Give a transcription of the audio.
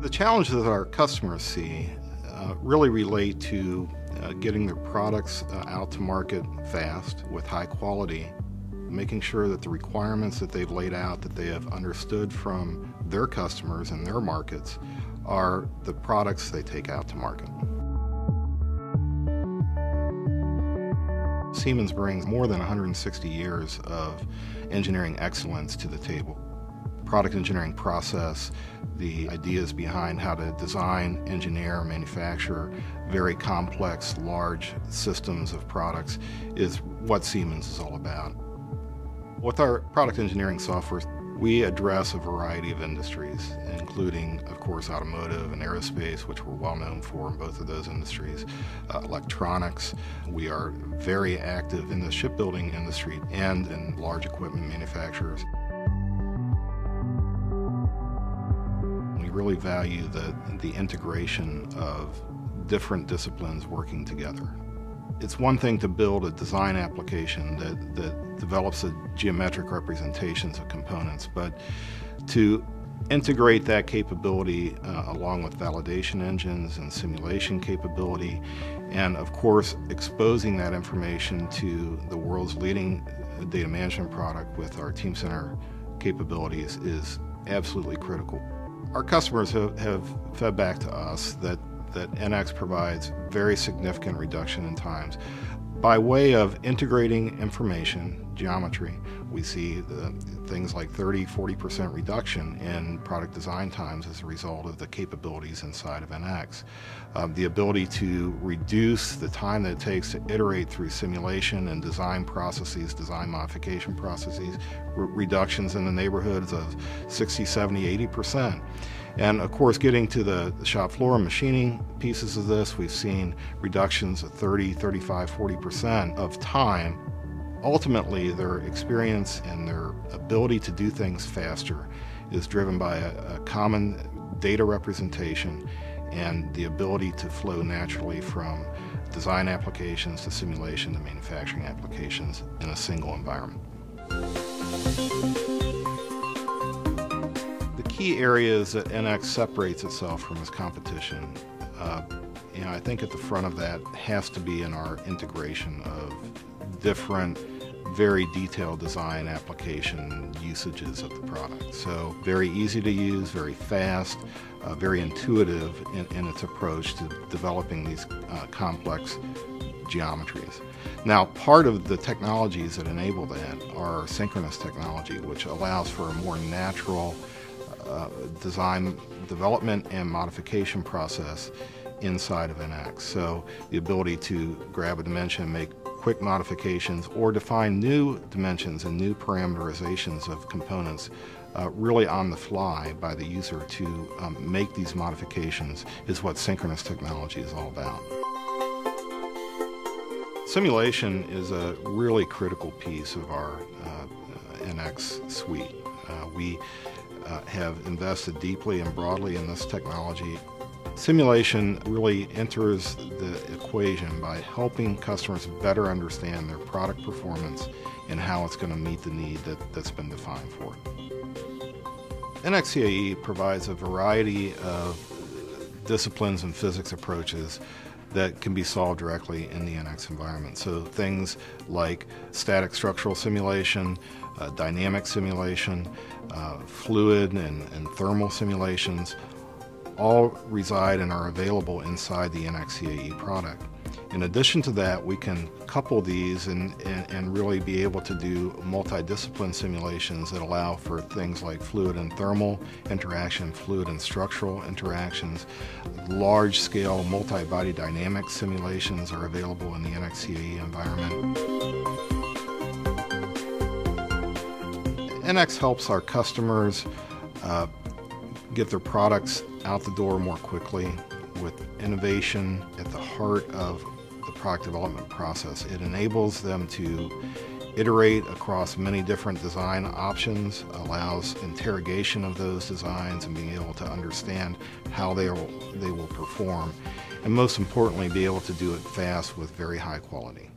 The challenges that our customers see uh, really relate to uh, getting their products uh, out to market fast with high quality, making sure that the requirements that they've laid out that they have understood from their customers and their markets are the products they take out to market. Siemens brings more than 160 years of engineering excellence to the table product engineering process, the ideas behind how to design, engineer, manufacture very complex, large systems of products is what Siemens is all about. With our product engineering software, we address a variety of industries, including, of course, automotive and aerospace, which we're well known for in both of those industries, uh, electronics. We are very active in the shipbuilding industry and in large equipment manufacturers. Really value the, the integration of different disciplines working together. It's one thing to build a design application that, that develops a geometric representations of components, but to integrate that capability uh, along with validation engines and simulation capability, and of course exposing that information to the world's leading data management product with our Teamcenter capabilities is absolutely critical. Our customers have, have fed back to us that, that NX provides very significant reduction in times. By way of integrating information, geometry, we see things like 30, 40% reduction in product design times as a result of the capabilities inside of NX. Um, the ability to reduce the time that it takes to iterate through simulation and design processes, design modification processes, re reductions in the neighborhoods of 60, 70, 80%. And of course, getting to the, the shop floor and machining pieces of this, we've seen reductions of 30, 35, 40% of time ultimately their experience and their ability to do things faster is driven by a, a, common data representation and the ability to flow naturally from design applications to simulation to manufacturing applications in a single environment. The key areas that NX separates itself from its competition, uh, you know, I think at the front of that has to be in our integration of different very detailed design application usages of the product. So very easy to use, very fast, uh, very intuitive in, in, its approach to developing these uh, complex geometries. Now, part of the technologies that enable that are synchronous technology, which allows for a more natural uh, design development and modification process inside of NX. So the ability to grab a dimension, make quick modifications or define new dimensions and new parameterizations of components uh, really on the fly by the user to um, make these modifications is what synchronous technology is all about. Simulation is a really critical piece of our uh, NX suite. Uh, we uh, have invested deeply and broadly in this technology Simulation really enters the equation by helping customers better understand their product performance and how it's going to meet the need that, that's been defined for it. NXCAE provides a variety of disciplines and physics approaches that can be solved directly in the NX environment. So things like static structural simulation, uh, dynamic simulation, uh, fluid and, and thermal simulations, all reside and are available inside the NXCAE product. In addition to that, we can couple these and, and, and, really be able to do multidiscipline simulations that allow for things like fluid and thermal interaction, fluid and structural interactions. Large scale multi-body dynamic simulations are available in the NXCAE environment. NX helps our customers uh, get their products out the door more quickly with innovation at the heart of the product development process. It enables them to iterate across many different design options, allows interrogation of those designs and being able to understand how they will, they will perform, and most importantly, be able to do it fast with very high quality.